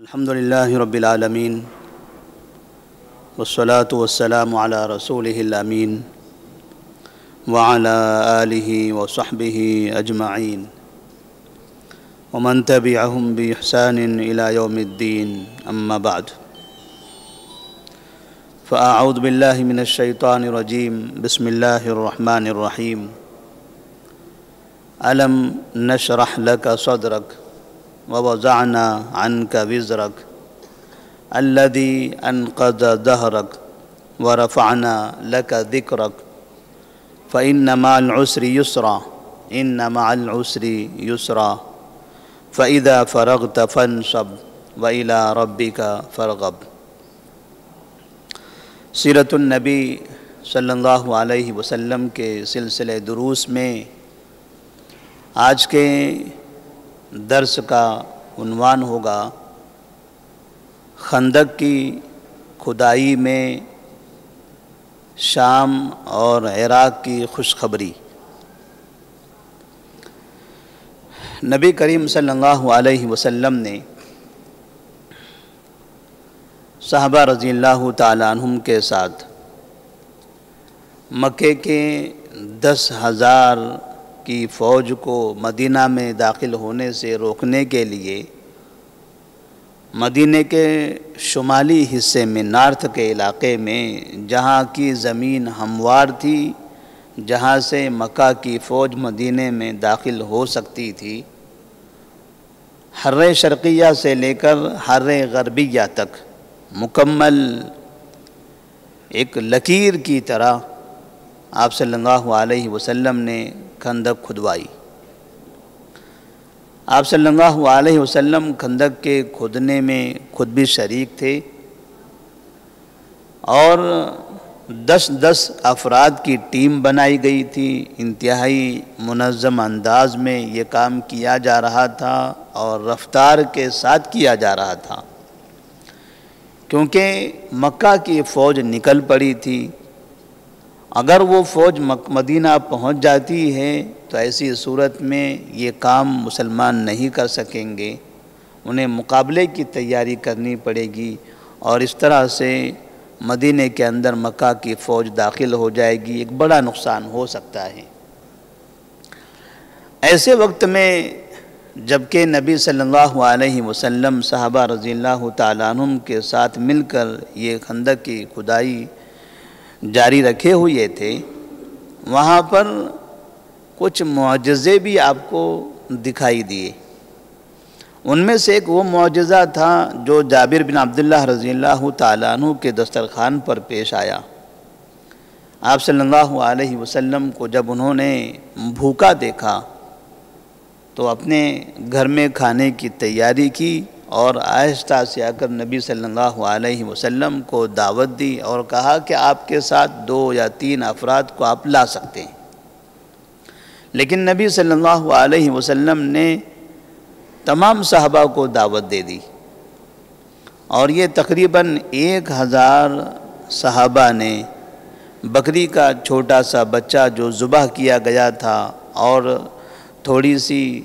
الحمد لله رب العالمين والصلاة والسلام على رسوله الأمين وعلى آله وصحبه أجمعين. ومن تبعهم بإحسان إلى يوم الدين أما بعد. فأعوذ بالله من الشيطان الرجيم بسم الله الرحمن الرحيم. ألم نشرح لك صدرك؟ ووضعنا عنك وزرك الذي أنقذ ظهرك ورفعنا لك ذكرك فإن مع العسر يسرا، إن مع العسر يسرا. فإذا فرغت فانصب وإلى ربك فارغب. سیرت النبی صلی اللہ علیہ وسلم کے سلسلے دروس میں آج کے درس کا عنوان ہوگا، خندق کی کھدائی میں شام اور عراق کی خوشخبری۔ نبی کریم صلی اللہ علیہ وسلم نے صحابہ رضی اللہ تعالیٰ عنہم کے ساتھ مکے کے دس ہزار کی فوج کو مدینہ میں داخل ہونے سے روکنے کے لیے مدینہ کے شمالی حصے میں نارتھ کے علاقے میں جہاں کی زمین ہموار تھی، جہاں سے مکہ کی فوج مدینہ میں داخل ہو سکتی تھی۔ حر شرقیہ سے لے کر حر غربیہ تک مکمل ایک لکیر کی طرح آپ صلی اللہ علیہ وسلم نے کھندق کھدوائی۔ آپ صلی اللہ علیہ وسلم کھندق کے کھدنے میں خود بھی شریک تھے اور دس دس افراد کی ٹیم بنائی گئی تھی۔ انتہائی منظم انداز میں یہ کام کیا جا رہا تھا اور رفتار کے ساتھ کیا جا رہا تھا۔ کیونکہ مکہ کی فوج نکل پڑی تھی اگر وہ فوج مدینہ پہنچ جاتی ہے تو ایسی صورت میں یہ کام مسلمان نہیں کر سکیں گے۔ انہیں مقابلے کی تیاری کرنی پڑے گی اور اس طرح سے مدینہ کے اندر مکہ کی فوج داخل ہو جائے گی۔ ایک بڑا نقصان ہو سکتا ہے۔ ایسے وقت میں جبکہ نبی صلی اللہ علیہ وسلم صحابہ رضی اللہ تعالیٰ عنہ کے ساتھ مل کر یہ خندق کی کھدائی جاری رکھے ہوئے تھے، وہاں پر کچھ معجزے بھی آپ کو دکھائی دیے۔ ان میں سے ایک وہ معجزہ تھا جو جابر بن عبداللہ رضی اللہ تعالیٰ عنہ کے دسترخوان پر پیش آیا۔ آپ صلی اللہ علیہ وسلم کو جب انہوں نے بھوکا دیکھا تو اپنے گھر میں کھانے کی تیاری کی۔ اور آہستہ سے آ کر نبی صلی اللہ علیہ وسلم کو دعوت دی اور کہا کہ آپ کے ساتھ دو یا تین افراد کو آپ لا سکتے ہیں۔ لیکن نبی صلی اللہ علیہ وسلم نے تمام صحابہ کو دعوت دے دی اور یہ تقریباً ایک ہزار صحابہ نے بکری کا چھوٹا سا بچہ جو ذبح کیا گیا تھا اور تھوڑی سی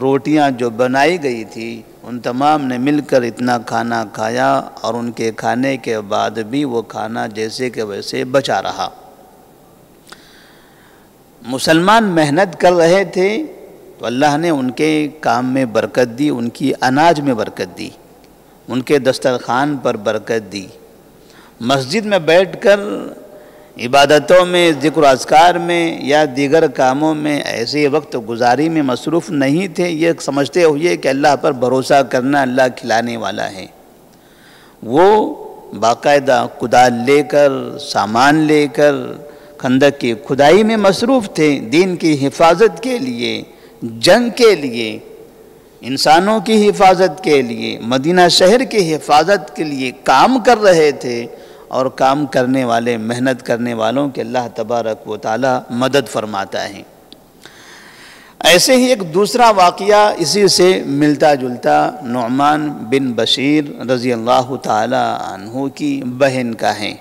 روٹیاں جو بنائی گئی تھی ان تمام نے مل کر اتنا کھانا کھایا اور ان کے کھانے کے بعد بھی وہ کھانا جیسے کہ ویسے بچا رہا۔ مسلمان محنت کر رہے تھے تو اللہ نے ان کے کام میں برکت دی، ان کی اناج میں برکت دی، ان کے دسترخوان پر برکت دی۔ مسجد میں بیٹھ کر عبادتوں میں، ذکر و اذکار میں یا دیگر کاموں میں ایسے وقت گزاری میں مصروف نہیں تھے، یہ سمجھتے ہوئے کہ اللہ پر بھروسہ کرنا اللہ کھلانے والا ہے۔ وہ باقاعدہ کدال لے کر، سامان لے کر خندق کی کھدائی میں مصروف تھے، دین کی حفاظت کے لیے، جنگ کے لیے، انسانوں کی حفاظت کے لیے، مدینہ شہر کی حفاظت کے لیے کام کر رہے تھے۔ اور کام کرنے والے، محنت کرنے والوں کے اللہ تبارک و تعالی مدد فرماتا ہے۔ ایسے ہی ایک دوسرا واقعہ اسی سے ملتا جلتا نعمان بن بشیر رضی اللہ تعالی عنہ کی بہن کا ہے۔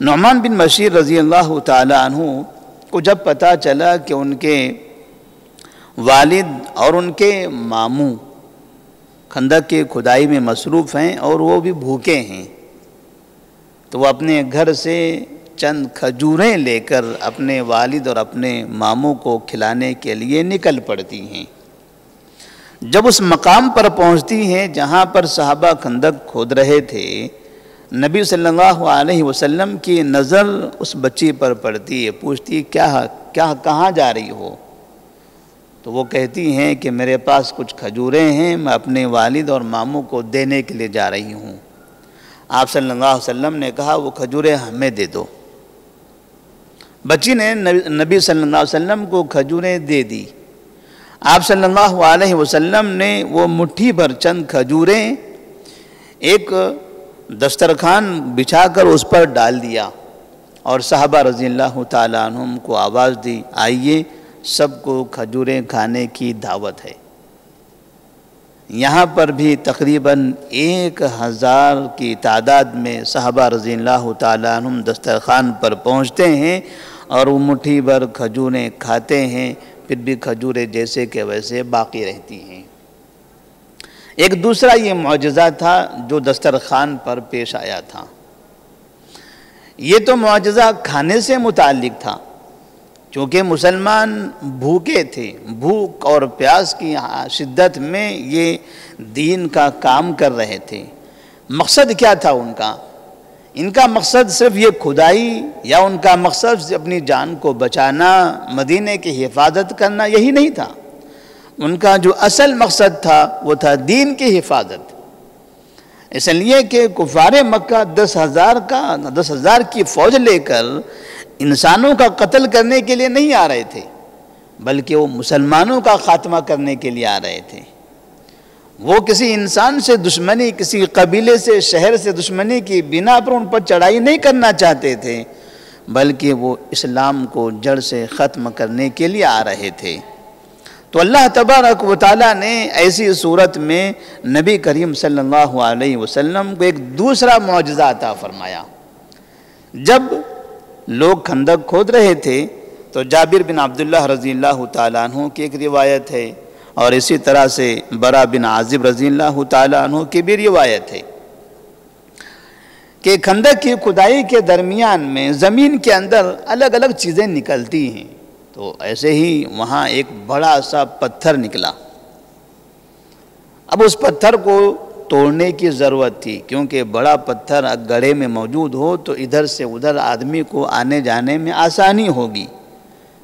نعمان بن بشیر رضی اللہ تعالی عنہ کو جب پتہ چلا کہ ان کے والد اور ان کے ماموں خندق کی کھدائی میں مصروف ہیں اور وہ بھی بھوکے ہیں تو وہ اپنے گھر سے چند کھجوریں لے کر اپنے والد اور اپنے ماموں کو کھلانے کے لیے نکل پڑتی ہیں۔ جب اس مقام پر پہنچتی ہیں جہاں پر صحابہ خندق کھود رہے تھے، نبی صلی اللہ علیہ وسلم کی نظر اس بچی پر پڑتی ہے، پوچھتی کیا کیا، کہاں جا رہی ہو؟ تو وہ کہتی ہیں کہ میرے پاس کچھ کھجوریں ہیں، میں اپنے والد اور ماموں کو دینے کے لیے جا رہی ہوں۔ آپ صلی اللہ علیہ وسلم نے کہا، وہ کھجوریں ہمیں دے دو۔ بچی نے نبی صلی اللہ علیہ وسلم کو کھجوریں دے دی۔ آپ صلی اللہ علیہ وسلم نے وہ مٹھی پر چند کھجوریں ایک دسترخوان بچھا کر اس پر ڈال دیا۔ اور صحابہ رضی اللہ تعالیٰ عنہم کو آواز دی، آئیے، سب کو کھجوریں کھانے کی دعوت ہے۔ یہاں پر بھی تقریباً ایک ہزار کی تعداد میں صحابہ رضی اللہ تعالیٰ عنہم دسترخوان پر پہنچتے ہیں اور وہ مٹھی بھر کھجوریں کھاتے ہیں، پھر بھی کھجوریں جیسے کہ ویسے باقی رہتی ہیں۔ ایک دوسرا یہ معجزہ تھا جو دسترخوان پر پیش آیا تھا۔ یہ تو معجزہ کھانے سے متعلق تھا۔ چونکہ مسلمان بھوکے تھے، بھوک اور پیاس کی شدت میں یہ دین کا کام کر رہے تھے۔ مقصد کیا تھا ان کا؟ ان کا مقصد صرف یہ کھدائی یا ان کا مقصد اپنی جان کو بچانا مدینہ کی حفاظت کرنا، یہی نہیں تھا۔ ان کا جو اصل مقصد تھا وہ تھا دین کی حفاظت۔ اس لیے کہ کفار مکہ دس ہزار کا، دس ہزار کی فوج لے کر انسانوں کا قتل کرنے کے لیے نہیں آ رہے تھے، بلکہ وہ مسلمانوں کا خاتمہ کرنے کے لیے آ رہے تھے۔ وہ کسی انسان سے دشمنی، کسی قبیلے سے، شہر سے دشمنی کی بنا پر ان پر چڑھائی نہیں کرنا چاہتے تھے، بلکہ وہ اسلام کو جڑ سے ختم کرنے کے لیے آ رہے تھے۔ تو اللہ تبارک و تعالیٰ نے ایسی صورت میں نبی کریم صلی اللہ علیہ وسلم کو ایک دوسرا معجزہ عطا فرمایا۔ جب لوگ کھندق کھود رہے تھے، تو جابر بن عبداللہ رضی اللہ تعالیٰ عنہ کی ایک روایت ہے، اور اسی طرح سے برا بن عازب رضی اللہ تعالیٰ عنہ کی بھی روایت ہے کہ کھندق کی کھدائی کے درمیان میں زمین کے اندر الگ الگ چیزیں نکلتی ہیں۔ تو ایسے ہی وہاں ایک بڑا سا پتھر نکلا۔ اب اس پتھر کو توڑنے کی ضرورت تھی، کیونکہ بڑا پتھر گڑھے میں موجود ہو تو ادھر سے ادھر آدمی کو آنے جانے میں آسانی ہوگی۔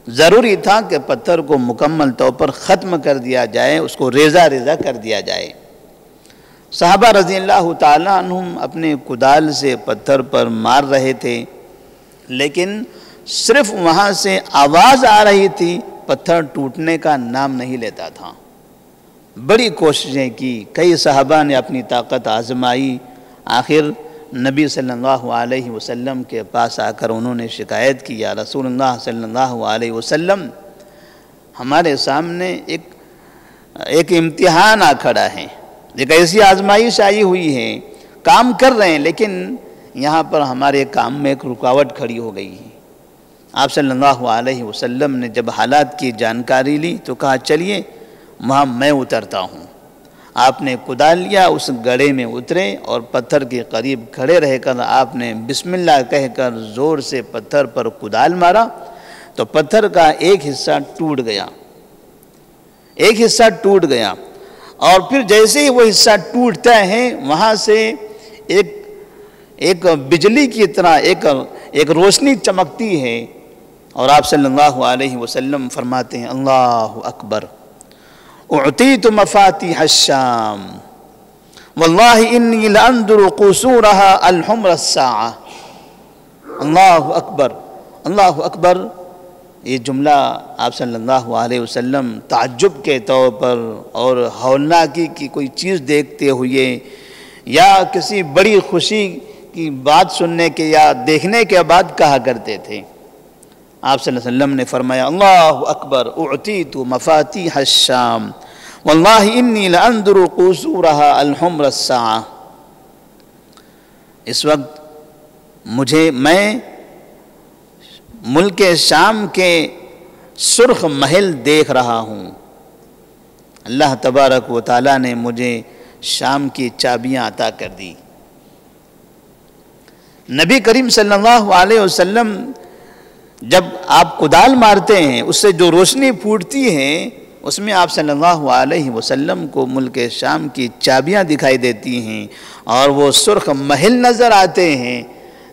ضروری تھا کہ پتھر کو مکمل طور پر ختم کر دیا جائے، اس کو ریزہ ریزہ کر دیا جائے۔ صحابہ رضی اللہ تعالیٰ عنہم اپنے کدال سے پتھر پر مار رہے تھے، لیکن صرف وہاں سے آواز آ رہی تھی، پتھر ٹوٹنے کا نام نہیں لیتا تھا۔ بڑی کوششیں کی، کئی صحابہ نے اپنی طاقت آزمائی۔ آخر نبی صلی اللہ علیہ وسلم کے پاس آ کر انہوں نے شکایت کی، یا رسول اللہ صلی اللہ علیہ وسلم، ہمارے سامنے ایک ایک امتحان آ کھڑا ہے۔ ایک ایسی آزمائش آئی ہوئی ہے۔ کام کر رہے ہیں، لیکن یہاں پر ہمارے کام میں ایک رکاوٹ کھڑی ہو گئی ہے۔ آپ صلی اللہ علیہ وسلم نے جب حالات کی جانکاری لی تو کہا، چلیے وہاں میں اترتا ہوں۔ آپ نے کدال لیا، اس گڑے میں اترے اور پتھر کے قریب کھڑے رہ کر آپ نے بسم اللہ کہہ کر زور سے پتھر پر کدال مارا۔ تو پتھر کا ایک حصہ ٹوٹ گیا۔ ایک حصہ ٹوٹ گیا۔ اور پھر جیسے ہی وہ حصہ ٹوٹتا ہے، وہاں سے ایک ایک بجلی کی طرح ایک ایک روشنی چمکتی ہے۔ اور آپ صلی اللہ علیہ وسلم فرماتے ہیں، اللہ اکبر۔ اعطیت مفاتیح الشام. واللہ انی لانظر قصورها الحمر الساعة. اللہ اکبر اللہ اکبر. یہ جملہ آپ صلی اللہ علیہ وسلم تعجب کے طور پر اور ہولناکی کی کوئی چیز دیکھتے ہوئے یا کسی بڑی خوشی کی بات سننے کے یا دیکھنے کے بعد کہا کرتے تھے۔ آپ صلی اللہ علیہ وسلم نے فرمایا، اللہ اکبر، اعطیت مفاتیح الشام، واللہ انی لانظر قصورها الحمر الساعة اس وقت مجھے، میں ملک شام کے سرخ محل دیکھ رہا ہوں۔ اللہ تبارک و تعالیٰ نے مجھے شام کی چابیاں عطا کر دی۔ نبی کریم صلی اللہ علیہ وسلم جب آپ کدال مارتے ہیں، اس سے جو روشنی پھوٹتی ہے اس میں آپ صلی اللہ علیہ وسلم کو ملک شام کی چابیاں دکھائی دیتی ہیں اور وہ سرخ محل نظر آتے ہیں،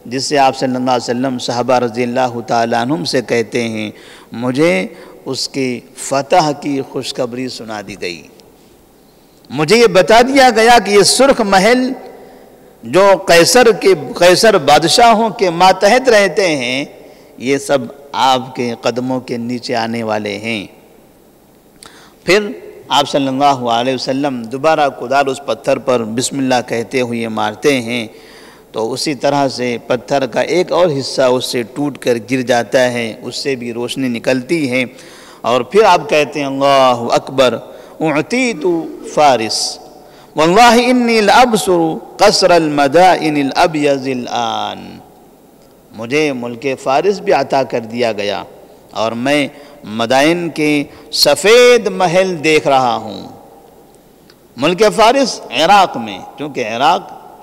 جس سے آپ صلی اللہ علیہ وسلم صحابہ رضی اللہ تعالیٰ عنہم سے کہتے ہیں، مجھے اس کی فتح کی خوشخبری سنا دی گئی۔ مجھے یہ بتا دیا گیا کہ یہ سرخ محل جو قیصر کے، قیصر بادشاہوں کے ماتحت رہتے ہیں یہ سب آپ کے قدموں کے نیچے آنے والے ہیں۔ پھر آپ صلی اللہ علیہ وسلم دوبارہ کدال اس پتھر پر بسم اللہ کہتے ہوئے مارتے ہیں۔ تو اسی طرح سے پتھر کا ایک اور حصہ اس سے ٹوٹ کر گر جاتا ہے، اس سے بھی روشنی نکلتی ہے۔ اور پھر آپ کہتے ہیں، اللہ اکبر اعتیت فارس۔ واللہ انی الابصر قصر المدائن الابیض الان۔ مجھے ملک فارس بھی عطا کر دیا گیا اور میں مدائن کے سفید محل دیکھ رہا ہوں۔ ملک فارس عراق میں، چونکہ عراق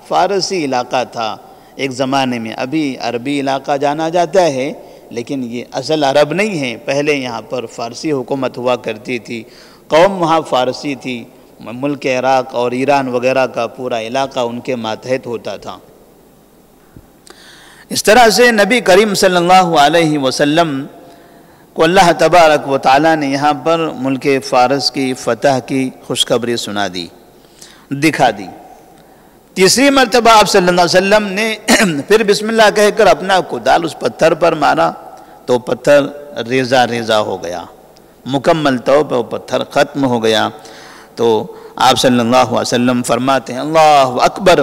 فارسی علاقہ تھا۔ ایک زمانے میں ابھی عربی علاقہ جانا جاتا ہے، لیکن یہ اصل عرب نہیں ہے۔ پہلے یہاں پر فارسی حکومت ہوا کرتی تھی، قوم وہاں فارسی تھی۔ ملک عراق اور ایران وغیرہ کا پورا علاقہ ان کے ماتحت ہوتا تھا۔ اس طرح سے نبی کریم صلی اللہ علیہ وسلم کو اللہ تبارک و تعالیٰ نے یہاں پر ملک فارس کی فتح کی خوشخبری سنا دی، دکھا دی۔ تیسری مرتبہ آپ صلی اللہ علیہ وسلم نے پھر بسم اللہ کہہ کر اپنا کدال اس پتھر پر مارا تو پتھر ریزہ ریزہ ہو گیا۔ مکمل طور پہ وہ پتھر ختم ہو گیا۔ تو آپ صلی اللہ علیہ وسلم فرماتے ہیں، اللہ اکبر،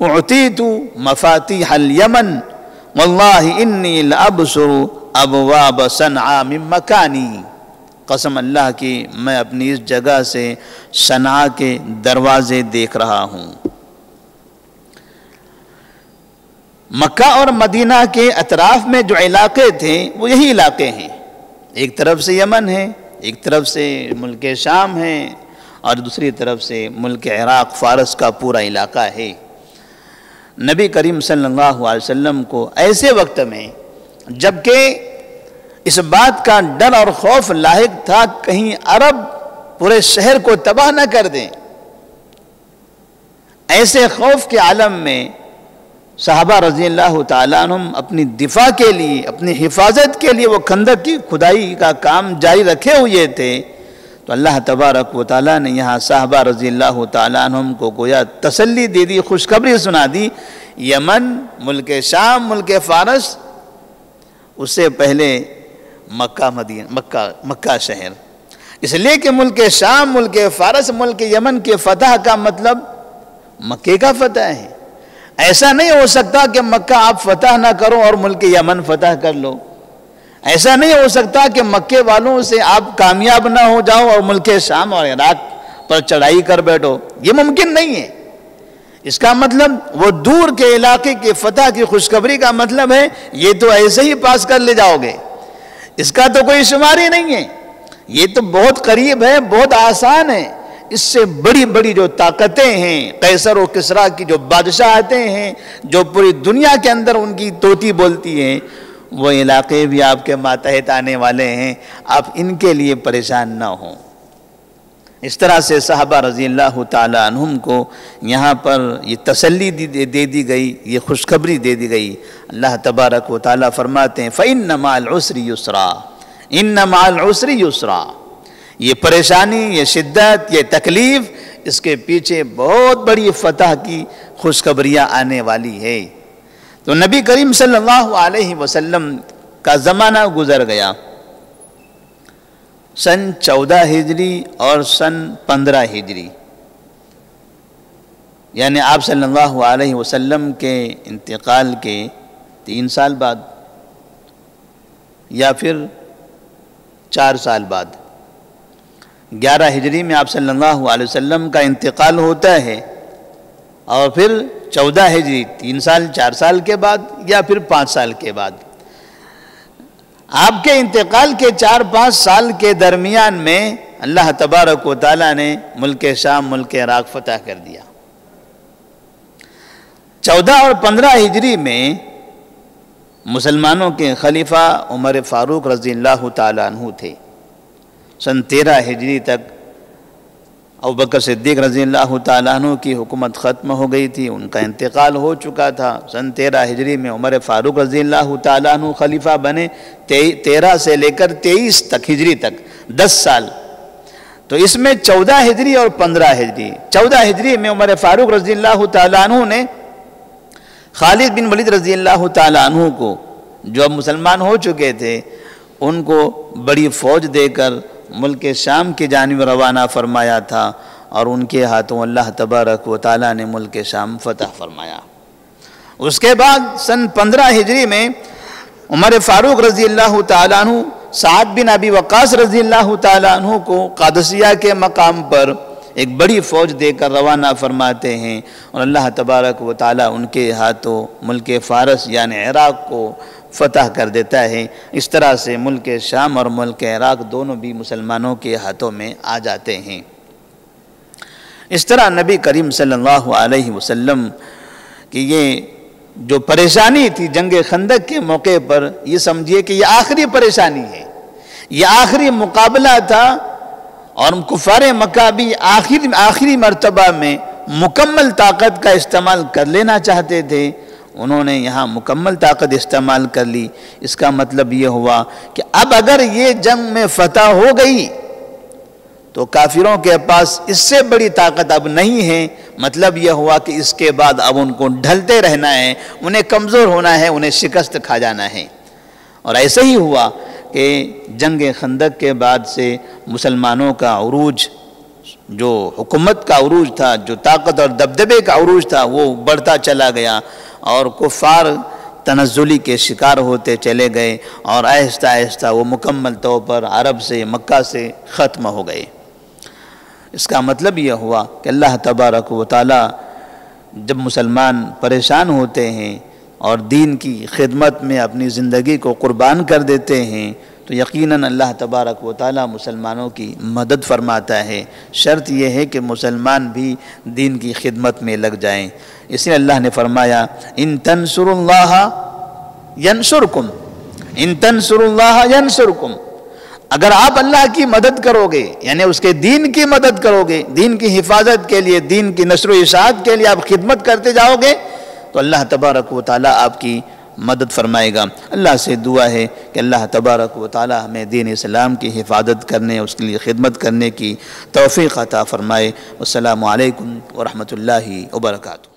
اعطیت مفاتیح الیمن واللہ انی لابصر ابواب صنعا من مکانی. قسم اللہ کی میں اپنی اس جگہ سے صنعا کے دروازے دیکھ رہا ہوں۔ مکہ اور مدینہ کے اطراف میں جو علاقے تھے وہ یہی علاقے ہیں۔ ایک طرف سے یمن ہے، ایک طرف سے ملک شام ہے اور دوسری طرف سے ملک عراق، فارس کا پورا علاقہ ہے۔ نبی کریم صلی اللہ علیہ وسلم کو ایسے وقت میں جبکہ اس بات کا ڈر اور خوف لاحق تھا کہیں عرب پورے شہر کو تباہ نہ کر دیں۔ ایسے خوف کے عالم میں صحابہ رضی اللہ تعالیٰ عنہ اپنی دفاع کے لیے، اپنی حفاظت کے لیے وہ خندق کی خدائی کا کام جاری رکھے ہوئے تھے۔ تو اللہ تبارک و تعالیٰ نے یہاں صحابہ رضی اللہ تعالیٰ عنہ کو گویا تسلی دے دی، خوشخبری سنا دی، یمن، ملک شام، ملک فارس، اس سے پہلے مکہ مدین مکہ مکہ شہر۔ اس لیے کہ ملک شام، ملک فارس، ملک یمن کے فتح کا مطلب مکے کا فتح ہے۔ ایسا نہیں ہو سکتا کہ مکہ آپ فتح نہ کرو اور ملک یمن فتح کر لو۔ ایسا نہیں ہو سکتا کہ مکے والوں سے آپ کامیاب نہ ہو جاؤ اور ملک شام اور عراق پر چڑھائی کر بیٹھو۔ یہ ممکن نہیں ہے۔ اس کا مطلب وہ دور کے علاقے کی فتح کی خوشخبری کا مطلب ہے، یہ تو ایسے ہی پاس کر لے جاؤ گے۔ اس کا تو کوئی شمار ہی نہیں ہے۔ یہ تو بہت قریب ہے، بہت آسان ہے۔ اس سے بڑی بڑی جو طاقتیں ہیں، قیصر و کسرا کی جو بادشاہتیں ہیں، جو پوری دنیا کے اندر ان کی توتی بولتی ہیں وہ علاقے بھی آپ کے ماتحت آنے والے ہیں، آپ ان کے لیے پریشان نہ ہوں۔ اس طرح سے صحابہ رضی اللہ تعالیٰ عنہم کو یہاں پر یہ تسلی دے دی گئی، یہ خوشخبری دے دی گئی۔ اللہ تبارک و تعالیٰ فرماتے ہیں، فَإِنَّ مَا الْعُسْرِ يُسْرَا۔ إِنَّ مَا الْعُسْرِ يُسْرَا۔ یہ پریشانی، یہ شدت، یہ تکلیف اس کے پیچھے بہت بڑی فتح کی خوشخبریاں آنے والی ہے۔ تو نبی کریم صلی اللہ علیہ وسلم کا زمانہ گزر گیا۔ سن چودہ ہجری اور سن پندرہ ہجری۔ یعنی آپ صلی اللہ علیہ وسلم کے انتقال کے تین سال بعد یا پھر چار سال بعد۔ گیارہ ہجری میں آپ صلی اللہ علیہ وسلم کا انتقال ہوتا ہے اور پھر چودہ ہجری تین سال، چار سال کے بعد یا پھر پانچ سال کے بعد؟ آپ کے انتقال کے چار پانچ سال کے درمیان میں اللہ تبارک و تعالیٰ نے ملک شام، ملک عراق فتح کر دیا۔ چودہ اور پندرہ ہجری میں مسلمانوں کے خلیفہ عمر فاروق رضی اللہ تعالیٰ عنہ تھے۔ سن تیرہ ہجری تک ابو بکر صدیق رضی اللہ تعالیٰ عنہ کی حکومت ختم ہو گئی تھی، ان کا انتقال ہو چکا تھا۔ سن تیرہ ہجری میں عمر فاروق رضی اللہ تعالیٰ عنہ خلیفہ بنے تیرہ سے لے کر تیئیس تک ہجری تک، دس سال۔ تو اس میں چودہ ہجری اور پندرہ ہجری۔ چودہ ہجری میں عمر فاروق رضی اللہ تعالیٰ عنہ نے خالد بن ولید رضی اللہ تعالیٰ عنہ کو جو اب مسلمان ہو چکے تھے، ان کو بڑی فوج دے کر ملک شام کی جانب روانہ فرمایا تھا اور ان کے ہاتھوں اللہ تبارک و تعالیٰ نے ملک شام فتح فرمایا۔ اس کے بعد سن پندرہ ہجری میں عمر فاروق رضی اللہ تعالیٰ عنہ، سعد بن ابی وقاص رضی اللہ تعالیٰ عنہ کو قادسیہ کے مقام پر ایک بڑی فوج دے کر روانہ فرماتے ہیں اور اللہ تبارک و تعالیٰ ان کے ہاتھوں ملک فارس یعنی عراق کو فتح کر دیتا ہے۔ اس طرح سے ملک شام اور ملک عراق دونوں بھی مسلمانوں کے ہاتھوں میں آ جاتے ہیں۔ اس طرح نبی کریم صلی اللہ علیہ وسلم کی یہ جو پریشانی تھی جنگ خندق کے موقع پر، یہ سمجھیے کہ یہ آخری پریشانی ہے۔ یہ آخری مقابلہ تھا اور کفار مکہ بھی آخری آخری مرتبہ میں مکمل طاقت کا استعمال کر لینا چاہتے تھے۔ انہوں نے یہاں مکمل طاقت استعمال کر لی۔ اس کا مطلب یہ ہوا کہ اب اگر یہ جنگ میں فتح ہو گئی تو کافروں کے پاس اس سے بڑی طاقت اب نہیں ہے۔ مطلب یہ ہوا کہ اس کے بعد اب ان کو ڈھلتے رہنا ہے، انہیں کمزور ہونا ہے، انہیں شکست کھا جانا ہے۔ اور ایسے ہی ہوا کہ جنگ خندق کے بعد سے مسلمانوں کا عروج، جو حکومت کا عروج تھا، جو طاقت اور دبدبے کا عروج تھا، وہ بڑھتا چلا گیا۔ اور کفار تنزلی کے شکار ہوتے چلے گئے اور آہستہ آہستہ وہ مکمل طور پر عرب سے مکہ سے ختم ہو گئے۔ اس کا مطلب یہ ہوا کہ اللہ تبارک و تعالی جب مسلمان پریشان ہوتے ہیں اور دین کی خدمت میں اپنی زندگی کو قربان کر دیتے ہیں تو یقیناً اللہ تبارک و تعالی مسلمانوں کی مدد فرماتا ہے۔ شرط یہ ہے کہ مسلمان بھی دین کی خدمت میں لگ جائیں۔ اس لیے اللہ نے فرمایا، ان تنصر اللہ ینصرکم، ان تنصر اللہ ینصرکم۔ اگر آپ اللہ کی مدد کرو گے یعنی اس کے دین کی مدد کرو گے دین کی حفاظت کے لیے، دین کی نشر و اشاعت کے لیے آپ خدمت کرتے جاؤ گے تو اللہ تبارک و تعالیٰ آپ کی مدد فرمائے گا۔ اللہ سے دعا ہے کہ اللہ تبارک و تعالیٰ ہمیں دین اسلام کی حفاظت کرنے، اس کے لیے خدمت کرنے کی توفیق عطا فرمائے۔ السلام علیکم ورحمۃ اللہ وبرکاتہ۔